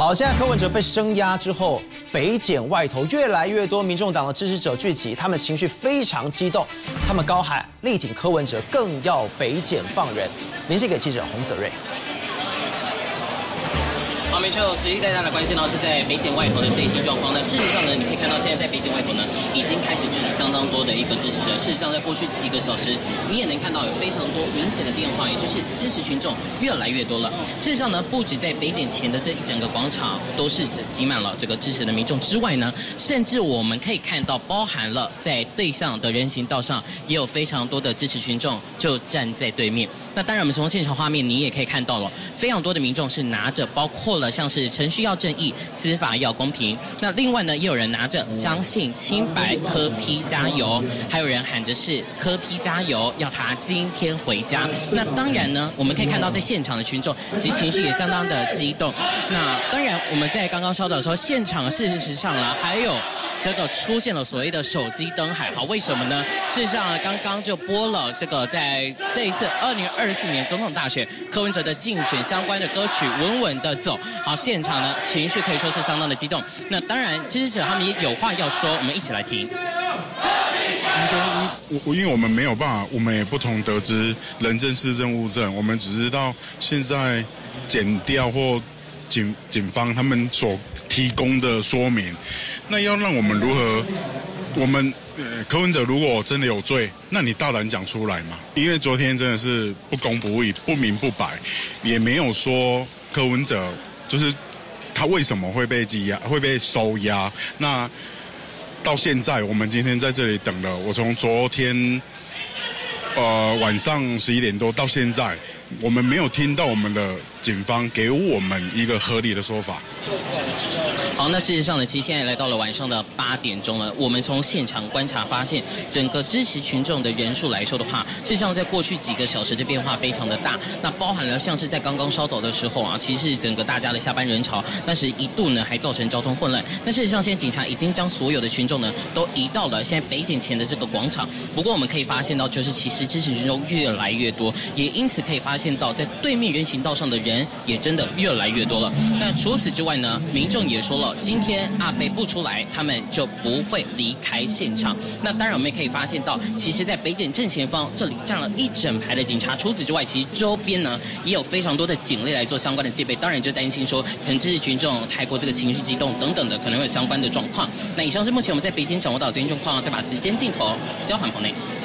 好，现在柯文哲被声压之后，北检外头越来越多民众党的支持者聚集，他们情绪非常激动，他们高喊力挺柯文哲，更要北检放人。连线给记者洪泽瑞。好，没错，实际大家的关心呢是在北检外头的最新状况。那事实上呢，你可以看到现在在北检外头呢，已经开始聚集相当多的一个支持者。事实上，在过去几个小时，你也能看到有非常多明显的变化，也就是支持群众越来越多了。事实上呢，不止在北检前的这一整个广场都是挤满了这个支持的民众之外呢，甚至我们可以看到，包含了在对向的人行道上，也有非常多的支持群众就站在对面。那当然，我们从现场画面你也可以看到了，非常多的民众是拿着包括。了像是程序要正义，司法要公平。那另外呢，也有人拿着相信清白，柯批加油，还有人喊着是柯批加油，要他今天回家。那当然呢，我们可以看到在现场的群众其实情绪也相当的激动。那当然，我们在刚刚稍早的时候，现场事实上啦，还有。这个出现了所谓的手机灯海，好，为什么呢？事实上，刚刚就播了这个在这一次二零二四年总统大选柯文哲的竞选相关的歌曲《稳稳的走》。好，现场呢情绪可以说是相当的激动。那当然，支持者他们也有话要说，我们一起来听。我我因为我们没有办法，我们也不同得知人证、事证、物证，我们只知道现在剪掉或。警警方他们所提供的说明，那要让我们如何？我们呃，柯文哲如果真的有罪，那你大胆讲出来嘛？因为昨天真的是不公不义、不明不白，也没有说柯文哲就是他为什么会被羁押、会被收押。那到现在，我们今天在这里等了，我从昨天呃晚上十一点多到现在，我们没有听到我们的。警方给我们一个合理的说法。好，那事实上呢，其实现在来到了晚上的八点钟了。我们从现场观察发现，整个支持群众的人数来说的话，事实上在过去几个小时的变化非常的大。那包含了像是在刚刚稍早的时候啊，其实是整个大家的下班人潮，但是一度呢还造成交通混乱。但事实上，现在警察已经将所有的群众呢都移到了现在北检前的这个广场。不过我们可以发现到，就是其实支持群众越来越多，也因此可以发现到，在对面人行道上的。人也真的越来越多了。那除此之外呢？民众也说了，今天阿贝不出来，他们就不会离开现场。那当然，我们也可以发现到，其实，在北检正前方这里站了一整排的警察。除此之外，其实周边呢也有非常多的警力来做相关的戒备。当然，就担心说，可能这些群众太过这个情绪激动等等的，可能会有相关的状况。那以上是目前我们在北京掌握到的最新状况。再把时间镜头交还棚内。